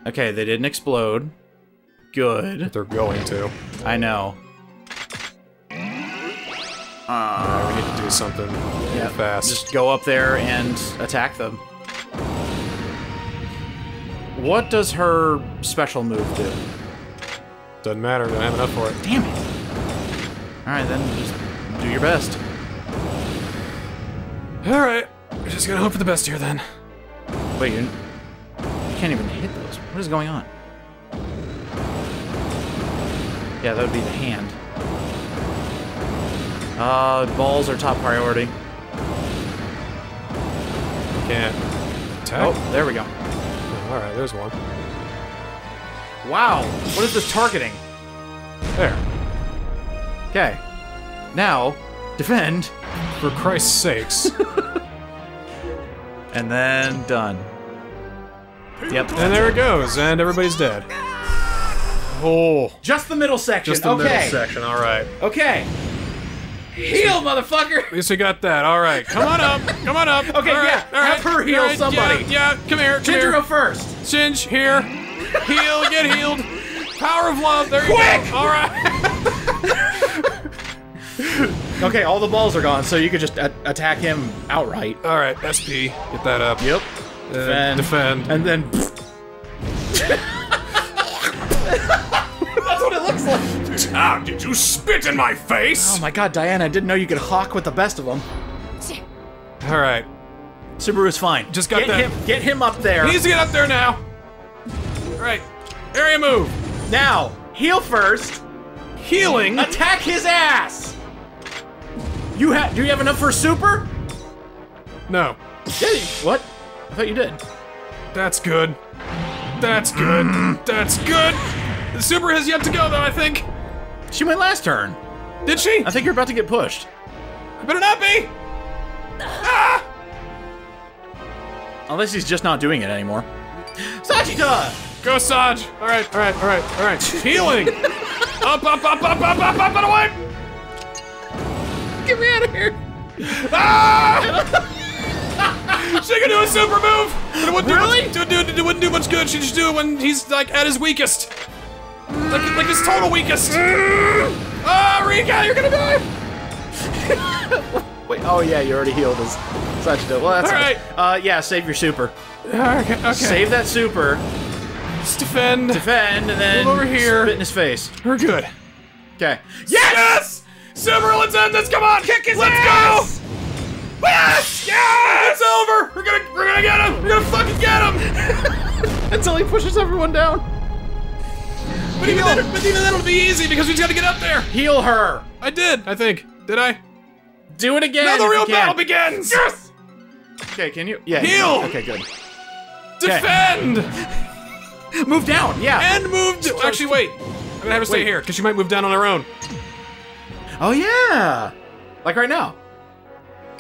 Okay, they didn't explode. Good. They're going to. I know. Alright, we need to do something Yep. fast. Just go up there and attack them. What does her special move do? Doesn't matter. Don't have enough for it. Damn it. Alright, then just do your best. All right, we're just gonna hope for the best here then. Wait, you, you can't even hit those. What is going on? Yeah, that would be the hand. Uh, balls are top priority. Can't attack. Oh, there we go. all right. There's one. Wow, what is this targeting? There. Okay. Now, defend, For Christ's sakes. <laughs> and then done. Yep. and there it goes, and everybody's dead. Oh, Just the middle section. just the okay. middle section. All right. Okay. Heal, motherfucker. At least we got that. All right. Come on up. Come on up. Okay, All right, yeah, All right. have her heal all right, somebody. Yeah, yeah. Come here. Come Ginger, go here. first. Singe here. Heal. Get healed. Power of love. There you Quick! go. All right. <laughs> Okay, all the balls are gone, so you could just a- attack him outright. All right. SP. Get that up. Yep. Uh, Defend. defend. And then. <laughs> That's what it looks like. Ah! Did you spit in my face? Oh my god, Diana, I didn't know you could hawk with the best of them. All right. Subaru's fine. Just got get that- Him, get him up there. He needs to get up there now. All right. Area move. Now, heal first. Healing. Attack his ass. You have? Do you have enough for a super? No. Yeah. you- What? I thought you did. That's good. That's good. That's good. The super has yet to go, though, I think. She went last turn. Did she? I think you're about to get pushed. I better not be! Ah! Unless he's just not doing it anymore. Sagita! Go, Saj! Alright, alright, alright, alright. Healing! <laughs> up, up, up, up, up, up, up, and away! Get me out of here! Ah! <laughs> she can do a super move! But it wouldn't Really? do, much, do, do, do, wouldn't do much good. She just do it when he's, like, at his weakest. Like, like his total weakest. Ah, Rika, you're gonna die! <laughs> Wait, oh yeah, you already healed us. Sagita. Well, that's All right. Uh, yeah, save your super. Okay, okay. Save that super, Let's defend. defend, and then Move over here. spit in his face. We're good. Okay. Yes! Super, let's end this. Come on, kick his let's ass! go! Yes! Yes! It's over. We're gonna, we're gonna get him. We're gonna fucking get him. <laughs> Until he pushes everyone down. But even then, but even then, it'll be easy because we just gotta get up there. Heal her. I did. I think. Did I? Do it again. Now the real battle begins. Yes! Okay, can you? Yeah. Heal! Okay, good. Defend <laughs> Move down. Yeah. and move. Actually, wait. I'm gonna have her stay Wait. here because she might move down on her own. Oh yeah! Like right now.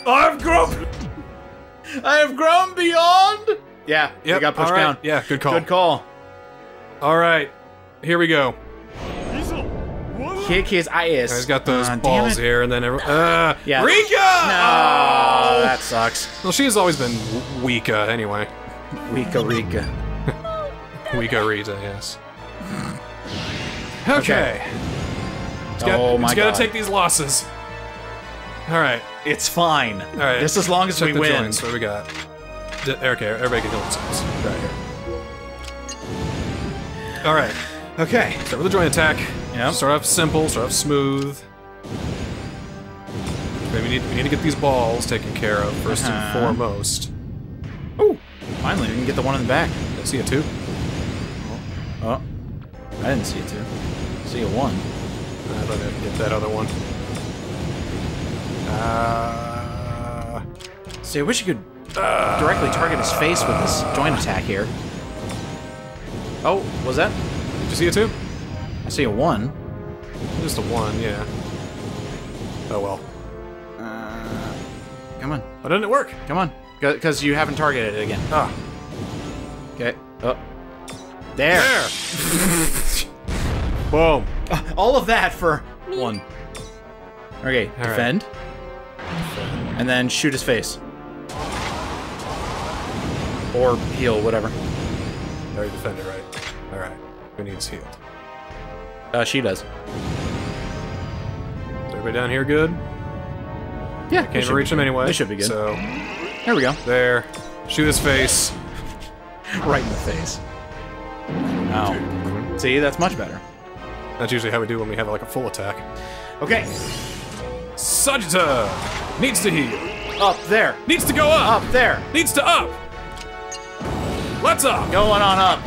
I've grown. I have grown beyond. Yeah. you Got pushed right. down. Yeah. Good call. Good call. All right. Here we go. Kick his ass. He's got those uh, balls here, and then everyone. uh, yeah. Rika. No, oh, that sucks. Well, she's always been weaker, anyway. Weaker Rika. <laughs> Wika Rita. Yes. okay. okay. It's got, Oh my it's gotta God. take these losses. All right. It's fine. All right. Just as long as Check we win. joints. What do we got? D- okay, everybody can heal themselves. Right here. All right. Okay. Start with the joint attack. Yep. Start off simple. Start off smooth. Okay, we need we need to get these balls taken care of 1st Uh-huh. and foremost. Ooh. Finally, we can get the one in the back. I see it too. Oh. I didn't see it too. See a one. I thought I'd get that other one. Uh, See, I wish you could directly target his face with this joint attack here. Oh, was that? did you see a two? I see a one. Just a one, yeah. Oh well. Uh, come on, Why didn't it work? come on. Because you haven't targeted it again. Ah, Okay. Oh. There. there. <laughs> Boom. All of that for one. Okay, right. defend. And then shoot his face. Or heal, whatever. I already defended, right? All right. Who needs healed? Uh, she does. Is everybody down here good? Yeah, Can't even reach him anyway. They should be good. So There we go. there. Shoot his face. <laughs> Right in the face. Oh. See, that's much better. That's usually how we do when we have like a full attack. Okay. Sajita needs to heal. Up there. Needs to go up. Up there. Needs to up. Let's up. Going on up.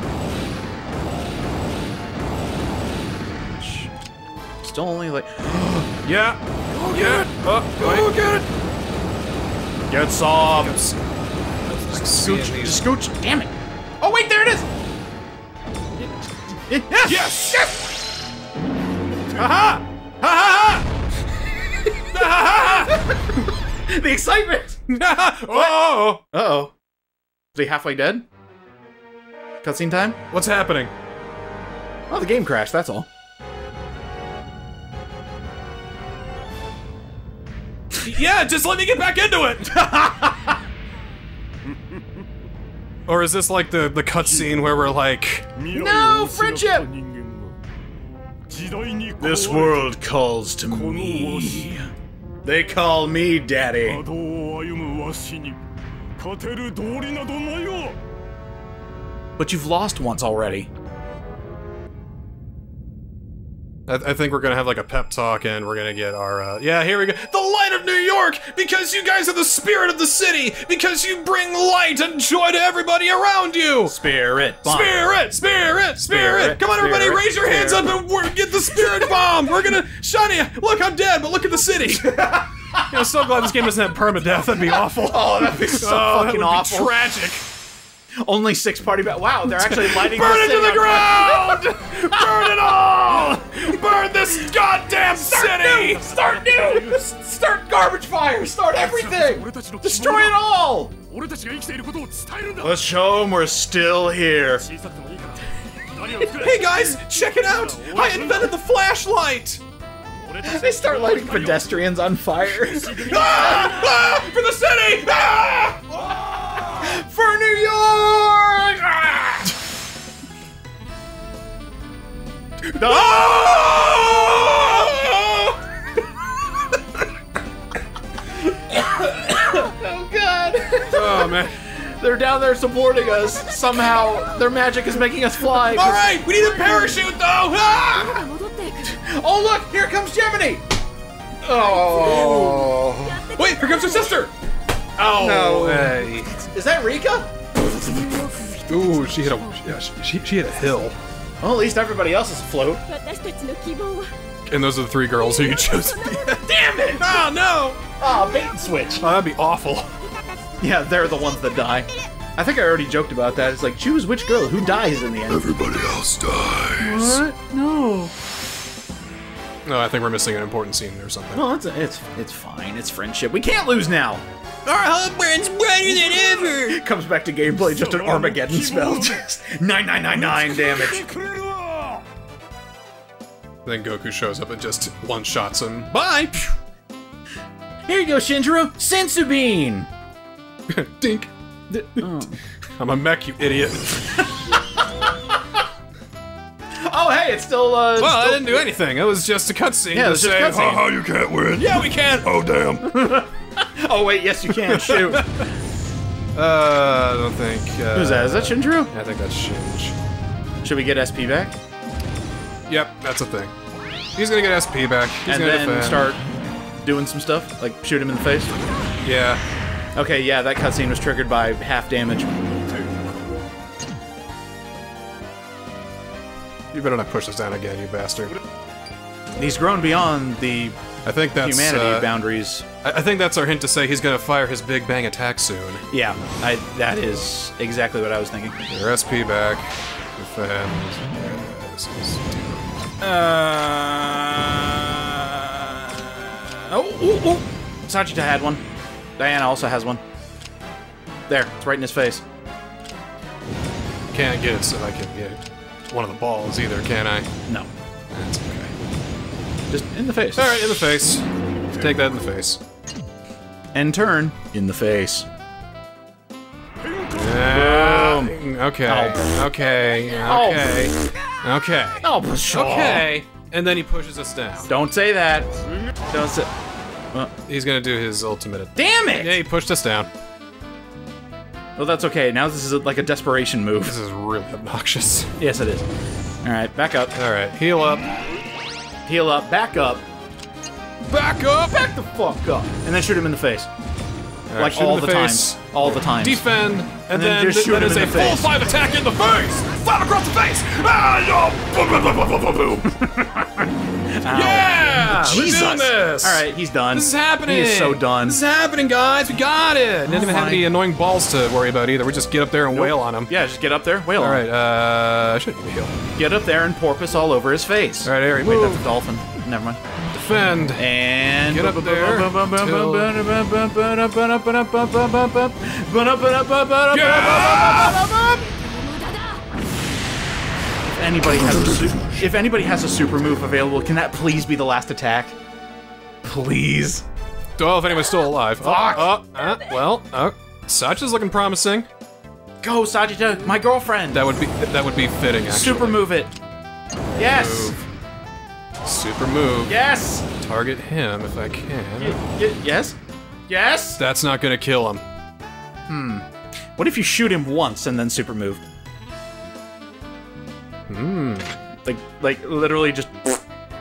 Still only like. <gasps> Yeah. Oh, yeah. Oh, go get it. Get some. Scooch. Just scooch. Damn it. Oh, wait, there it is. Yes. Yes. Yes. The excitement! <laughs> oh! Uh oh. Is he halfway dead? Cutscene time? What's happening? Oh, the game crashed, that's all. yeah, just let me get back into it! <laughs> or is this like the, the cutscene where we're like... No, friendship! This world calls to me. They call me daddy. But you've lost once already. I, I think we're gonna have like a pep talk and we're gonna get our uh, yeah here we go the light of New York because you guys are the spirit of the city because you bring light and joy to everybody around you. Spirit. Spirit, spirit, spirit! Spirit, Come on, everybody, spirit, raise your hands up and we're, get the spirit bomb. We're gonna, Shiny, look, I'm dead, but look at the city. <laughs> I'm so glad this game doesn't have permadeath. That'd be awful. Oh, that'd be so Oh, that fucking would awful. Be tragic. Only six party bags. Wow, they're actually <laughs> lighting Burn it to the ground! <laughs> Burn it all! Burn this goddamn Start city! New! Start new! Start garbage fires! Start everything! Destroy it all! Let's show them we're still here. hey guys, check it out! I invented the flashlight! They start lighting pedestrians on fire. <laughs> ah! Ah! For the city! Ah! ah! for New York! Oh! oh god! Oh man. They're down there supporting us. Somehow, their magic is making us fly. All right, we need a parachute though. Ah! Oh look, here comes Gemini. Oh. Wait, here comes her sister. Oh, no way. Is that Rika? Ooh, she hit a yeah, she, she hit a hill. Well, at least everybody else is afloat. And those are the three girls who you chose. <laughs> Damn it! Oh no! Oh, bait and switch. Oh, that'd be awful. Yeah, they're the ones that die. I think I already joked about that. It's like choose which girl who dies in the end. Everybody else dies. What? No. No, I think we're missing an important scene or something. Well, it's it's it's fine. It's friendship. We can't lose now. Our hub brand's brighter than ever! <laughs> Comes back to gameplay, just an Armageddon spell. Just 9999 damage. Then Goku shows up and just one shots him. Bye! Here you go, Shinjiro! Senzu Bean! <laughs> Dink! Oh. I'm a mech, you idiot. <laughs> oh, hey, it's still. Uh, well, still I didn't do anything. It was just a cutscene. Yeah, to it was just say, cutscene. Haha, you can't win. Yeah, we can. Oh, damn. Oh wait, yes you can shoot. <laughs> uh, I don't think. Uh, Who's that? Is that Shinju? I think that's Shinj. Should we get SP back Yep, that's a thing. He's gonna get SP back. He's and gonna then defend. start doing some stuff, like shoot him in the face? Yeah. Okay, yeah, that cutscene was triggered by half damage. You better not push us down again, you bastard. He's grown beyond the I think that's humanity uh, boundaries. I I think that's our hint to say he's gonna fire his big bang attack soon. Yeah, I, that is exactly what I was thinking. Your SP back. Defend. Yeah, this is- Uh, oh, oh, oh. Sagita had one. Diana also has one. There, it's right in his face. Can't get it so I can get one of the balls either, can I? No, That's okay. Just in the face. Alright, in the face. Take that in the face. And turn in the face. Yeah. Okay. Oh. Okay. Oh. Okay. Okay. Oh, pshaw. Okay. And then he pushes us down. Don't say that. Don't say. He's gonna do his ultimate. Damn it! Yeah, he pushed us down. Well, that's okay. Now this is a, like a desperation move. This is really obnoxious. Yes, it is. All right, back up. Alright, heal up. Heal up. Back up. Back up! Back the fuck up. And then shoot him in the face. Alright, like shoot him all in the, face. time. All the time. Defend, and, then then, just shoot then him it's in a the full five attack in the face! Five across the face! Ah, no! Boom, boom, boom, boom, boom, boom, boom. Yeah! Jesus. We're doing this! All right, he's done. This is happening! He is so done. This is happening, guys! We got it! Didn't even have my- any annoying balls to worry about either. We just get up there and wail on him. Yeah, just get up there. Whale on Alright, uh, I shouldn't heal. Get up there and porpoise all over his face. Alright, Ari, Wait, move. that's a dolphin. Never mind. Defend. And Get up there If anybody has a su- if anybody has a super move available, can that please be the last attack? Please. Well, if anyone's still alive. Fuck. Oh, oh, uh, well, uh, Sacha's looking promising. Go, Sajita, my girlfriend. That would be that would be fitting, actually. super move it. Yes. Move. Super move. Yes. Target him if I can. Y- y- yes. Yes. That's not gonna kill him. Hmm. What if you shoot him once and then super move? Hmm. Like, like literally just.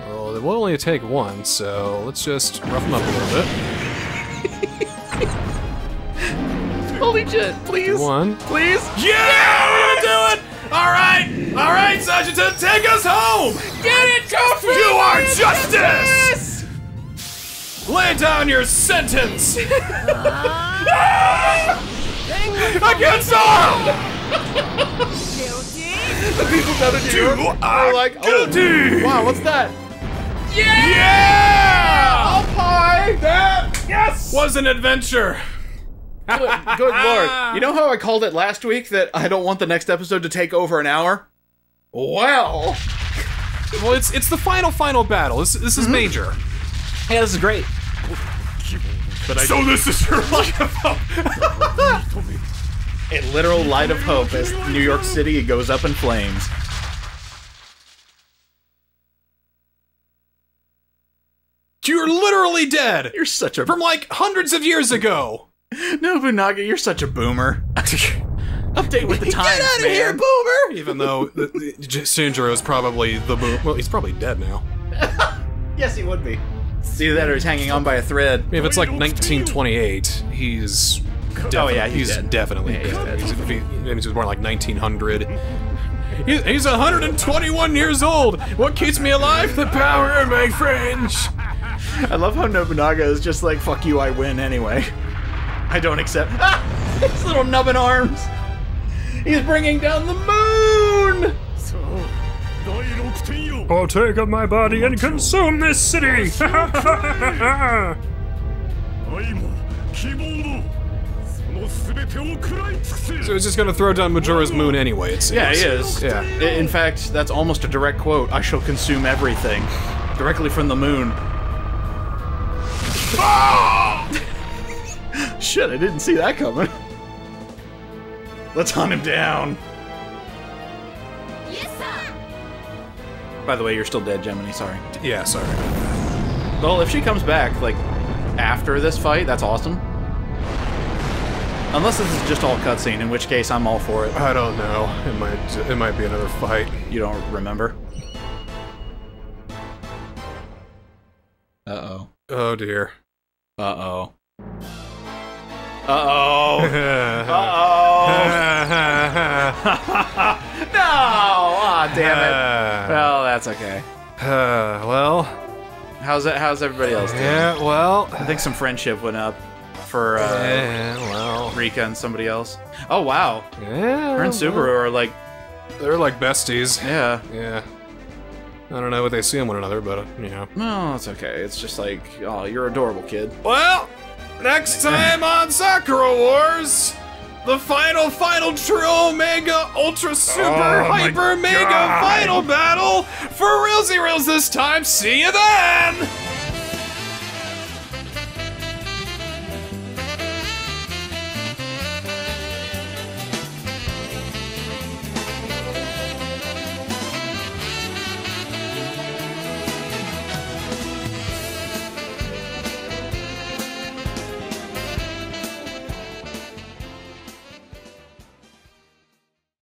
Well, it will only take one, so let's just rough him up a little bit. <laughs> Holy shit! Please. One. Please. Yeah! We're gonna do it! Alright! Alright, Sajita, take us home! Get it, Goku! You are justice! Lay down your sentence! I can't stop! The people down in New York are like, oh, wow, what's that? Yeah! Up high! That, yes! Was an adventure. Good, good <laughs> lord. You know how I called it last week that I don't want the next episode to take over an hour? Well, Well, it's it's the final final battle. This this is mm-hmm. major. yeah, this is great. But I so this is your <laughs> life <laughs> of hope. A literal light of hope as New York City goes up in flames. You're literally dead You're such a from like hundreds of years ago. Nobunaga. You're such a boomer. <laughs> Update with the times, Get out of man. here, boomer! Even though Shinjiro is probably the boom. Well, he's probably dead now. <laughs> Yes, he would be. See that or he's hanging on by a thread. If it's like 1928, he's. Oh yeah, he's, he's definitely yeah, he's dead. He's, he's, born like 1900. He's, he's 121 years old. What keeps me alive? The power of my fringe. I love how Nobunaga is just like, "Fuck you, I win anyway." I don't accept. <laughs> Ah! His little nubbin arms. He's bringing down the moon. So. I'll take up my body and consume this city. <laughs> <laughs> So he's just gonna throw down Majora's moon anyway. It seems. Yeah, he is. Yeah. In fact, that's almost a direct quote. I shall consume everything. Directly from the moon. <laughs> Shit, I didn't see that coming. Let's hunt him down. Yes, By the way, you're still dead, Gemini. Sorry. Yeah. Sorry. Well, if she comes back, like, after this fight, that's awesome. Unless this is just all cutscene, in which case I'm all for it. I don't know. It might. It might be another fight. You don't remember? Uh-oh. Oh dear. Uh-oh. Uh-oh. Uh, <laughs> Uh-oh. <laughs> no! Ah, damn it. <laughs> Well, that's okay. Uh, <sighs> well. How's it? How's everybody else doing? Yeah. Well. I think some friendship went up for uh, Yeah. Well. Rika and somebody else. Oh wow, Yeah. her and Subaru are like, They're like besties. yeah. Yeah. I don't know what they see in one another, but uh, you know. No, it's okay. It's just like, oh, you're adorable, kid. Well, next <laughs> time on Sakura Wars, the final, final true Omega Ultra Super Oh Hyper Mega God. Final Battle for Realsy Reels this time. See you then!